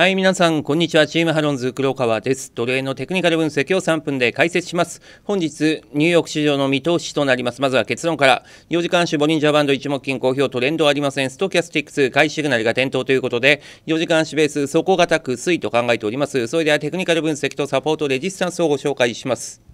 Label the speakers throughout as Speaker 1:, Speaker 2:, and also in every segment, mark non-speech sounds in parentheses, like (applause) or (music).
Speaker 1: はい、皆さん、こんにちは。チームハロンズ黒川です。ドル円のテクニカル分析を3分で解説します。本日、ニューヨーク市場の見通しとなります。まずは結論から、4時間足ボリンジャーバンド一目均衡表トレンドありません。ストキャスティックス買いシグナルが点灯ということで、4時間足ベース底堅く推移と考えております。それではテクニカル分析とサポートレジスタンスをご紹介します。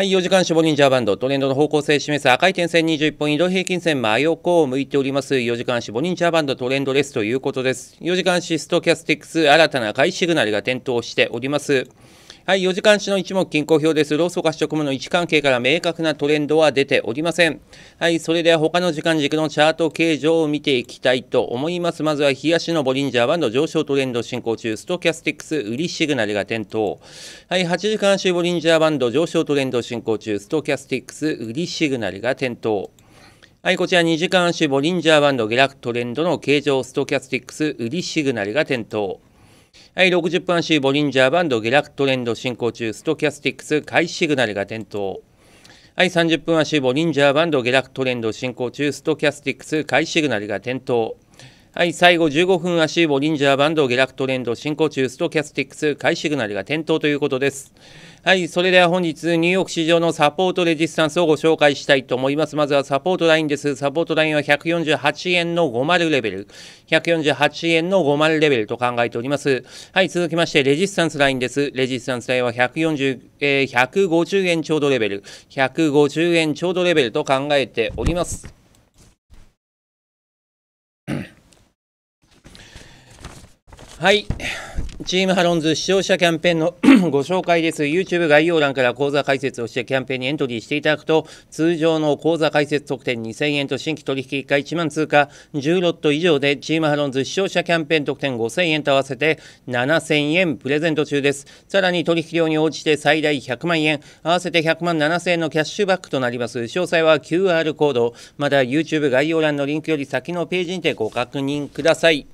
Speaker 1: はい、4時間足ボリンジャーバンド、トレンドの方向性示す赤い点線21本移動平均線真横を向いております。4時間足ボリンジャーバンドトレンドレスということです。4時間足ストキャスティックス新たな買いシグナルが点灯しております。はい、4時間足の一目均衡表です。ローソク足と雲の位置関係から明確なトレンドは出ておりません。はい、それでは他の時間軸のチャート形状を見ていきたいと思います。まずは日足のボリンジャーバンド上昇トレンド進行中、ストキャスティックス売りシグナルが点灯。はい、8時間足ボリンジャーバンド上昇トレンド進行中、ストキャスティックス売りシグナルが点灯。はい、こちら2時間足ボリンジャーバンド下落トレンドの形状、ストキャスティックス売りシグナルが点灯。はい、60分足ボリンジャーバンド下落トレンド進行中、ストキャスティックス買いシグナルが点灯。はい、30分足ボリンジャーバンド下落トレンド進行中、ストキャスティックス買いシグナルが点灯。はい、最後15分足ボリンジャーバンド下落トレンド進行中、ストキャスティックス買いシグナルが点灯ということです。はい、それでは本日、ニューヨーク市場のサポートレジスタンスをご紹介したいと思います。まずはサポートラインです。サポートラインは148円の50レベル、148円の50レベルと考えております。はい、続きまして、レジスタンスラインです。レジスタンスラインは140、えー、150円ちょうどレベル、150円ちょうどレベルと考えております。はい。チームハロンズ視聴者キャンペーンの (clears throat) ご紹介です。YouTube 概要欄から講座解説をしてキャンペーンにエントリーしていただくと、通常の講座解説特典2000円と新規取引1回1万通貨10ロット以上で、チームハロンズ視聴者キャンペーン特典5000円と合わせて7000円プレゼント中です。さらに取引量に応じて最大100万円、合わせて100万7000円のキャッシュバックとなります。詳細は QR コード、また YouTube 概要欄のリンクより先のページにてご確認ください。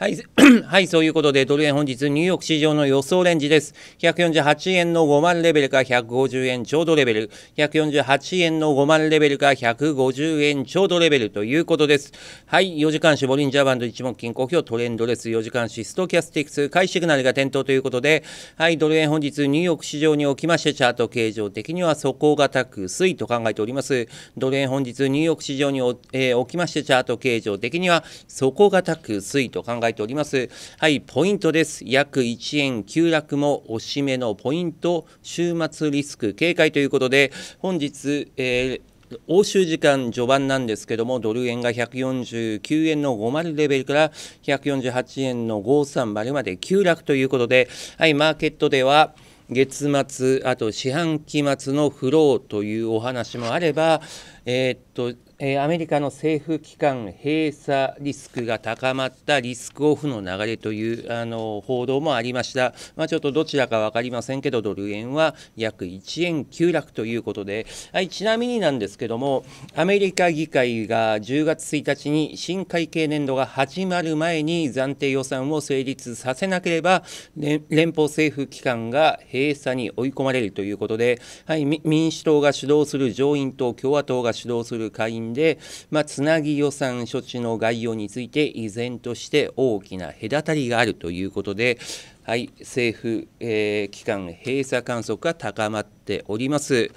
Speaker 1: はい、(clears throat) はい、そういうことで、ドル円本日ニューヨーク市場の予想レンジです。148円の5万レベルか150円ちょうどレベル、148円の5万レベルか150円ちょうどレベルということです。はい、4時間足ボリンジャーバンド一目金公表トレンドです。4時間足ストキャスティックス買いシグナルが点灯ということで、はい、ドル円本日ニューヨーク市場におきましてチャート形状的には底堅く推移と考えております。ドル円本日ニューヨーク市場にお,、えー、おきましてチャート形状的には底堅く推移と考ええております。はい、ポイントです。約1円急落もおしめのポイント、週末リスク警戒ということで、本日、えー欧州時間序盤なんですけども、ドル円が149円の50レベルから148円の530まで急落ということで、はい、マーケットでは、月末、あと四半期末のフローというお話もあれば、えー、っとえ、アメリカの政府機関閉鎖リスクが高まったリスクオフの流れというあの報道もありました、まあ、ちょっとどちらか分かりませんけど、ドル円は約1円急落ということで、はい、ちなみになんですけども、アメリカ議会が10月1日に新会計年度が始まる前に暫定予算を成立させなければ、連邦政府機関が閉鎖に追い込まれるということで、はい、民主党が主導する上院と共和党が主導する下院で、まあ、つなぎ予算処置の概要について依然として大きな隔たりがあるということで、はい、政府、えー、機関閉鎖観測が高まっております。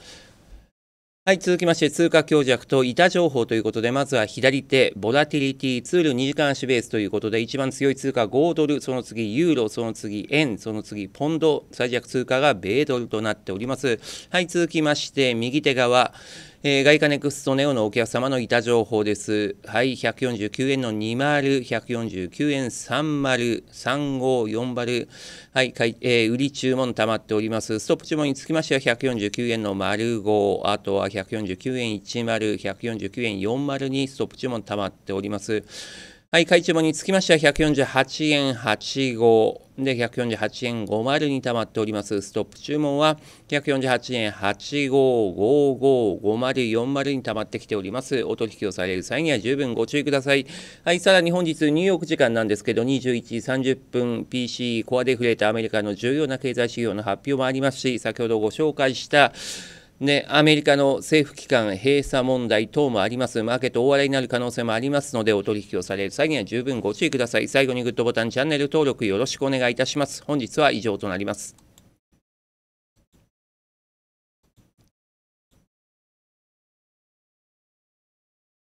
Speaker 1: はい、続きまして、通貨強弱と板情報ということで、まずは左手、ボラティリティツール2時間足ベースということで、一番強い通貨5ドル、その次ユーロ、その次円、その次ポンド、最弱通貨が米ドルとなっております。はい、続きまして、右手側、えー、外貨ネクストネオのお客様の板情報です。はい、149円の20、149円30、35、40、はい、えー、売り注文たまっております。ストップ注文につきましては149円の丸5、あとは149円10、149円40にストップ注文たまっております。はい、買い注文につきましては148円85で148円50に溜まっております。ストップ注文は148円85555040に溜まってきております。お取引をされる際には十分ご注意ください。はい、さらに本日ニューヨーク時間なんですけど21時30分 PC コアデフレートアメリカの重要な経済指標の発表もありますし先ほどご紹介したねアメリカの政府機関閉鎖問題等もあります、マーケット大荒れになる可能性もありますので、お取引をされる際には十分ご注意ください。最後にグッドボタン、チャンネル登録よろしくお願いいたします。本日は以上となります。